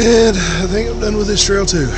And I think I'm done with this trail too.